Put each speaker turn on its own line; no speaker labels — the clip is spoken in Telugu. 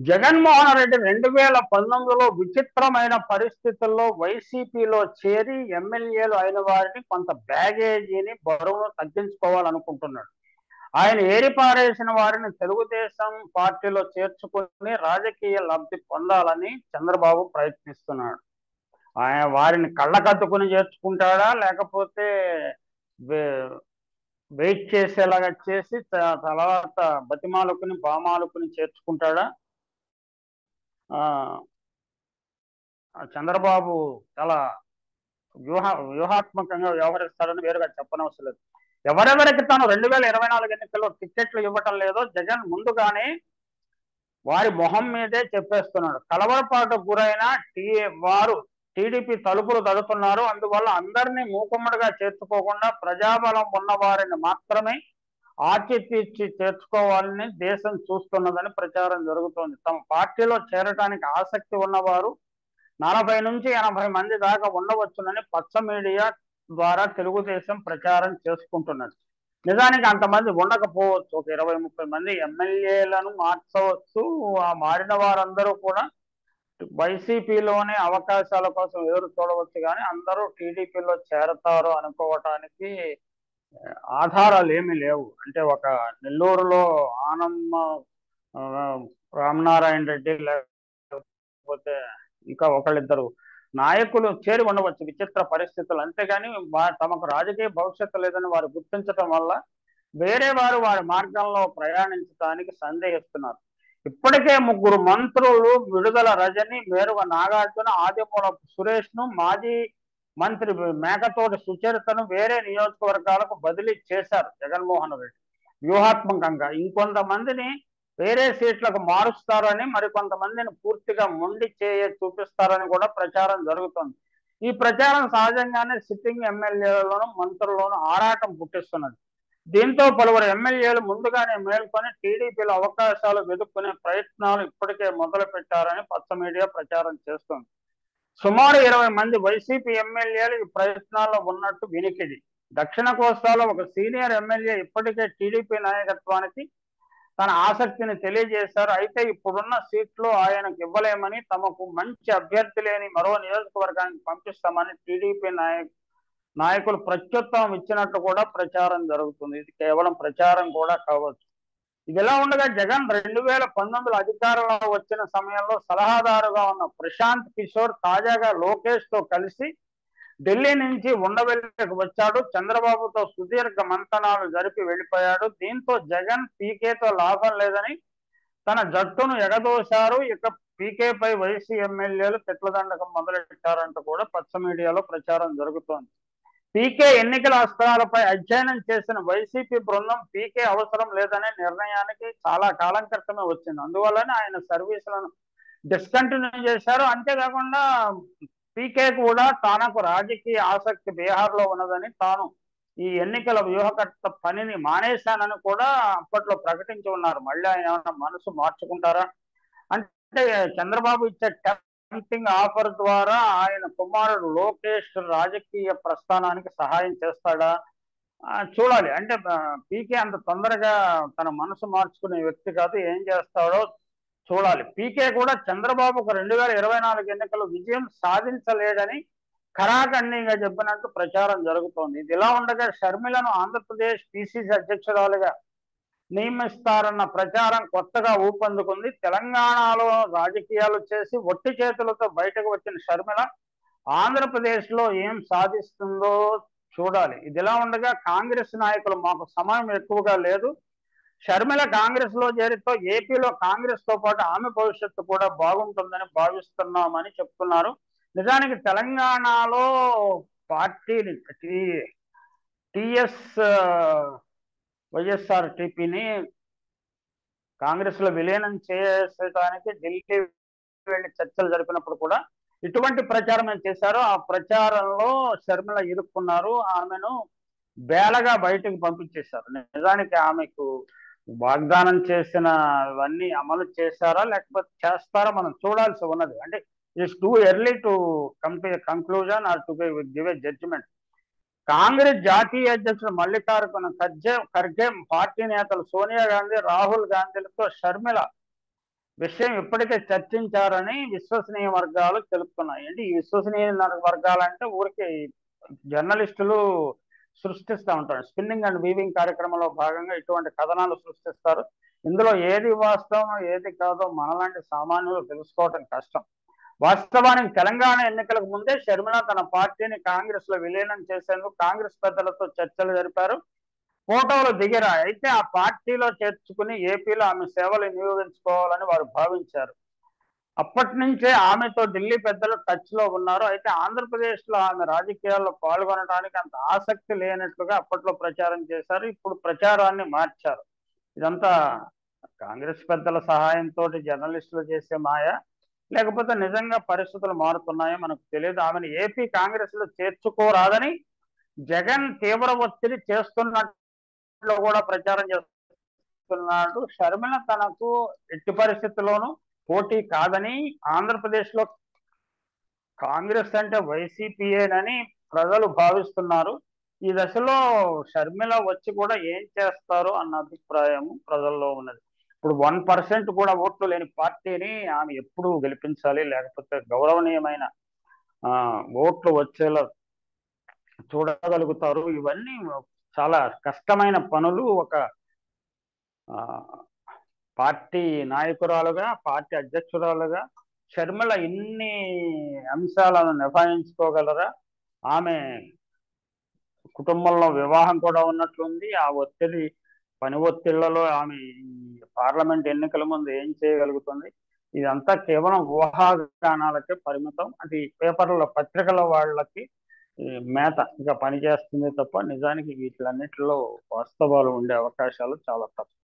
జగన్మోహన్ రెడ్డి రెండు వేల పంతొమ్మిదిలో విచిత్రమైన పరిస్థితుల్లో వైసీపీలో చేరి ఎమ్మెల్యేలు అయిన వారిని కొంత బ్యాగేజీని బరువును తగ్గించుకోవాలనుకుంటున్నాడు. ఆయన ఏరిపారేసిన వారిని తెలుగుదేశం పార్టీలో చేర్చుకుని రాజకీయ లబ్ధి పొందాలని చంద్రబాబు ప్రయత్నిస్తున్నాడు. ఆయన వారిని కళ్ళకద్దుకుని చేర్చుకుంటాడా లేకపోతే వెయిట్ చేసేలాగా చేసి త- తర్వాత బతిమాలుకుని బామాలుకుని చేర్చుకుంటాడా? చంద్రబాబు చాలా వ్యూహ వ్యూహాత్మకంగా వ్యవహరిస్తాడని వేరుగా చెప్పనవసరం లేదు. ఎవరెవరికి తాను రెండు వేల ఇరవై నాలుగు ఎన్నికల్లో టిక్కెట్లు ఇవ్వటం లేదో జగన్ ముందుగానే వారి మొహం మీదే చెప్పేస్తున్నాడు. కలవరపాటుకు గురైన టీ వారు టీడీపీ తలుపులు తడుతున్నారు. అందువల్ల అందరినీ మూకుమ్మడిగా చేర్చుకోకుండా ప్రజాబలం ఉన్న వారిని మాత్రమే ఆచితీర్చి చేర్చుకోవాలని దేశం చూస్తున్నదని ప్రచారం జరుగుతోంది. తమ పార్టీలో చేరటానికి ఆసక్తి ఉన్నవారు నలభై నుంచి ఎనభై మంది దాకా ఉండవచ్చునని పచ్చ మీడియా ద్వారా తెలుగుదేశం ప్రచారం చేసుకుంటున్నది. నిజానికి అంతమంది ఉండకపోవచ్చు. ఒక ఇరవై ముప్పై మంది ఎమ్మెల్యేలను మార్చవచ్చు. ఆ మారిన వారందరూ కూడా వైసీపీలోనే అవకాశాల కోసం ఎదురు చూడవచ్చు. కానీ అందరూ టీడీపీలో చేరతారు అనుకోవటానికి ఆధారాలు ఏమీ లేవు. అంటే ఒక నెల్లూరులో ఆనంద రామనారాయణ రెడ్డి లేకపోతే ఇంకా ఒకళ్ళిద్దరు నాయకులు చేరి ఉండవచ్చు విచిత్ర పరిస్థితులు. అంతేగాని తమకు రాజకీయ భవిష్యత్తు లేదని వారు గుర్తించడం వల్ల వేరే వారు వారి మార్గంలో ప్రయాణించడానికి సందేహిస్తున్నారు. ఇప్పటికే ముగ్గురు మంత్రులు విడుదల రజని మేరుగ నాగార్జున ఆదిమూలపు సురేష్ను మాజీ మంత్రి మేకతోటి సుచరితను వేరే నియోజకవర్గాలకు బదిలీ చేశారు జగన్మోహన్ రెడ్డి. వ్యూహాత్మకంగా ఇంకొంతమందిని వేరే సీట్లకు మారుస్తారని మరికొంతమందిని పూర్తిగా మొండి చేయ చూపిస్తారని కూడా ప్రచారం జరుగుతుంది. ఈ ప్రచారం సహజంగానే సిట్టింగ్ ఎమ్మెల్యేలలోను మంత్రుల్లోనూ ఆరాటం పుట్టిస్తున్నది. దీంతో పలువురు ఎమ్మెల్యేలు ముందుగానే మేల్కొని టీడీపీలో అవకాశాలు వెతుక్కునే ప్రయత్నాలు ఇప్పటికే మొదలు పెట్టారని పచ్చ మీడియా ప్రచారం చేస్తుంది. సుమారు ఇరవై మంది వైసీపీ ఎమ్మెల్యేలు ఈ ప్రయత్నాల్లో ఉన్నట్టు వినికిడి దక్షిణ కోస్తాలో ఒక సీనియర్ ఎమ్మెల్యే ఇప్పటికే టీడీపీ నాయకత్వానికి తన ఆసక్తిని తెలియజేశారు. అయితే ఇప్పుడున్న సీట్లు ఆయనకు ఇవ్వలేమని తమకు మంచి అభ్యర్థి లేని మరో నియోజకవర్గానికి పంపిస్తామని టీడీపీ నాయకు నాయకులు ప్రత్యుత్తరం ఇచ్చినట్టు కూడా ప్రచారం జరుగుతుంది. ఇది కేవలం ప్రచారం కూడా కావచ్చు. ఇది ఎలా ఉండగా జగన్ రెండు వేల పంతొమ్మిదిలో అధికారంలో వచ్చిన సమయంలో సలహాదారుగా ఉన్న ప్రశాంత్ కిషోర్ తాజాగా లోకేష్తో కలిసి ఢిల్లీ నుంచి ఉండవెల్లికి వచ్చాడు. చంద్రబాబుతో సుదీర్ఘ మంతనాలు జరిపి వెళ్ళిపోయాడు. దీంతో జగన్ పీకేతో లాభం లేదని తన జట్టును ఎగదోశారు. ఇక పీకే పై వైసీ ఎమ్మెల్యేలు తిట్లదండకం మొదలెట్టారంటూ కూడా పచ్చ మీడియాలో ప్రచారం జరుగుతోంది. పీకే ఎన్నికల అస్త్రాలపై అధ్యయనం చేసిన వైసీపీ బృందం పీకే అవసరం లేదనే నిర్ణయానికి చాలా కాలం క్రితమే వచ్చింది. అందువల్లనే ఆయన సర్వీసులను డిస్కంటిన్యూ చేశారు. అంతేకాకుండా పీకే కూడా తనకు రాజకీయ ఆసక్తి బీహార్లో ఉన్నదని తాను ఈ ఎన్నికల వ్యూహకర్త పనిని మానేశానని కూడా అప్పట్లో ప్రకటించి ఉన్నారు. మళ్ళీ ఆయన ఏమన్నా మనసు మార్చుకుంటారా? అంటే చంద్రబాబు ఇచ్చే టెంప్టింగ్ ఆఫర్ ద్వారా ఆయన కుమారుడు లోకేష్ రాజకీయ ప్రస్థానానికి సహాయం చేస్తాడా? చూడాలి. అంటే పీకే అంత తొందరగా తన మనసు మార్చుకునే వ్యక్తి కాదు. ఏం చేస్తాడో చూడాలి. పీకే కూడా చంద్రబాబుకు రెండు వేల ఇరవై నాలుగు ఎన్నికల్లో విజయం సాధించలేడని ఖరాఖండిగా చెప్పినట్టు ప్రచారం జరుగుతోంది. ఇది ఇలా ఉండగా షర్మిలను ఆంధ్రప్రదేశ్ పిసిసి అధ్యక్షురాలుగా నియమిస్తారన్న ప్రచారం కొత్తగా ఊపందుకుంది. తెలంగాణలో రాజకీయాలు చేసి ఒట్టి చేతులతో బయటకు వచ్చిన షర్మిల ఆంధ్రప్రదేశ్లో ఏం సాధిస్తుందో చూడాలి. ఇది ఇలా ఉండగా కాంగ్రెస్ నాయకులు మాకు సమయం ఎక్కువగా లేదు. షర్మిల కాంగ్రెస్లో చేరితో ఏపీలో కాంగ్రెస్తో పాటు ఆమె భవిష్యత్తు కూడా బాగుంటుందని భావిస్తున్నామని చెప్తున్నారు. నిజానికి తెలంగాణలో పార్టీని టిఎస్ వైఎస్ఆర్ టీపీని కాంగ్రెస్లో విలీనం చేసేటానికి ఢిల్లీ వెళ్ళి చర్చలు జరిపినప్పుడు కూడా ఇటువంటి ప్రచారం ఏం చేశారో ఆ ప్రచారంలో శర్మిల ఇరుక్కున్నారు. ఆమెను బేలగా బయటకు పంపించేశారు. నిజానికి ఆమెకు వాగ్దానం చేసినవన్నీ అమలు చేశారా లేకపోతే చేస్తారా మనం చూడాల్సి ఉన్నది. అంటే it's too early to comple conclusion or to give a judgement. Congress జాతీయ అధ్యక్షుడు మల్లికార్జున ఖర్గే ఖర్గే పార్టీ నేతలు సోనియా గాంధీ రాహుల్ గాంధీలతో షర్మిల విషయం ఇప్పటికే చర్చించారని విశ్వసనీయ వర్గాలు తెలుపుతున్నాయి. అంటే ఈ విశ్వసనీయ వర్గాలు అంటే ఊరికి జర్నలిస్టులు సృష్టిస్తూ ఉంటారు. స్పిన్నింగ్ అండ్ వీవింగ్ కార్యక్రమంలో భాగంగా ఇటువంటి కథనాలు సృష్టిస్తారు. ఇందులో ఏది వాస్తవం ఏది కాదో మనలాంటి సామాన్యులు తెలుసుకోవటం కష్టం. వాస్తవానికి తెలంగాణ ఎన్నికలకు ముందే షర్మిల తన పార్టీని కాంగ్రెస్లో విలీనం చేసేందుకు కాంగ్రెస్ పెద్దలతో చర్చలు జరిపారు. ఫోటోలు దిగిరా అయితే ఆ పార్టీలో చేర్చుకుని ఏపీలో ఆమె సేవలు వినియోగించుకోవాలని వారు భావించారు. అప్పటి నుంచే ఆమెతో ఢిల్లీ పెద్దలు టచ్లో ఉన్నారు. అయితే ఆంధ్రప్రదేశ్లో ఆమె రాజకీయాల్లో పాల్గొనడానికి అంత ఆసక్తి లేనట్లుగా అప్పట్లో ప్రచారం చేశారు. ఇప్పుడు ప్రచారాన్ని మార్చారు. ఇదంతా కాంగ్రెస్ పెద్దల సహాయంతో జర్నలిస్టులు చేసే మాయ. లేకపోతే నిజంగా పరిస్థితులు మారుతున్నాయో మనకు తెలియదు. ఆమెను ఏపీ కాంగ్రెస్లో చేర్చుకోరాదని జగన్ తీవ్ర ఒత్తిడి చేస్తున్నట్లు కూడా ప్రచారం చేస్తున్నాడు. షర్మిల తనకు ఎట్టి పరిస్థితుల్లోనూ పోటీ కాదని ఆంధ్రప్రదేశ్లో కాంగ్రెస్ అంటే వైసీపీఏనని ప్రజలు భావిస్తున్నారు. ఈ దశలో షర్మిల వచ్చి కూడా ఏం చేస్తారు అన్న అభిప్రాయం ప్రజల్లో ఉన్నది. ఇప్పుడు వన్ పర్సెంట్ కూడా ఓట్లు లేని పార్టీని ఆమె ఎప్పుడు గెలిపించాలి లేకపోతే గౌరవనీయమైన ఆ ఓట్లు వచ్చేలా చూడగలుగుతారు. ఇవన్నీ చాలా కష్టమైన పనులు ఒక పార్టీ నాయకురాలుగా పార్టీ అధ్యక్షురాలుగా షర్మిల ఇన్ని అంశాలను నిర్వహించుకోగలరా ఆమె కుటుంబంలో వివాహం కూడా ఉన్నట్లుంది. ఆ ఒత్తిడి పని ఒత్తిళ్ళలో ఆమె పార్లమెంట్ ఎన్నికల ముందు ఏం చేయగలుగుతుంది? ఇదంతా కేవలం ఊహాగానాలకే పరిమితం. అది పేపర్ల పత్రికల వాళ్ళకి మేత ఇంకా పనిచేస్తుంది తప్ప నిజానికి వీటిలన్నిటిలో వాస్తవాలు ఉండే అవకాశాలు చాలా తక్కువ.